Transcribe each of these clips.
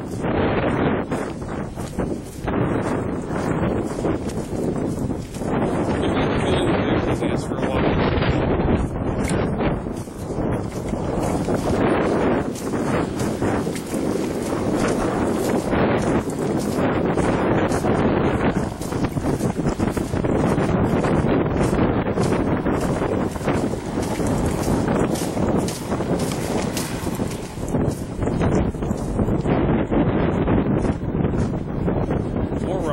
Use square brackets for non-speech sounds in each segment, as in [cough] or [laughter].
You feel it, because for a while.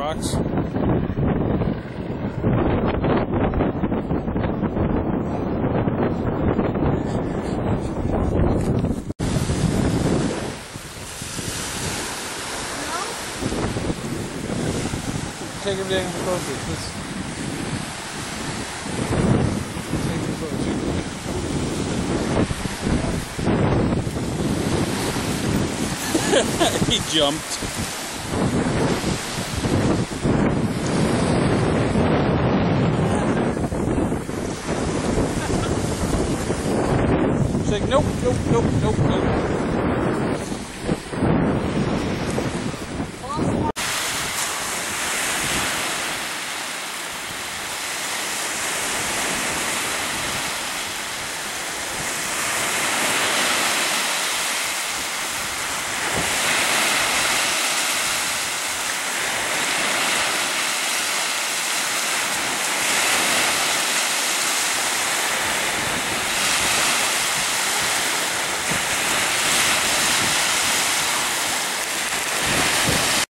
Rocks. Take down closer. Just take [laughs] he jumped. Nope, nope, nope, nope, nope.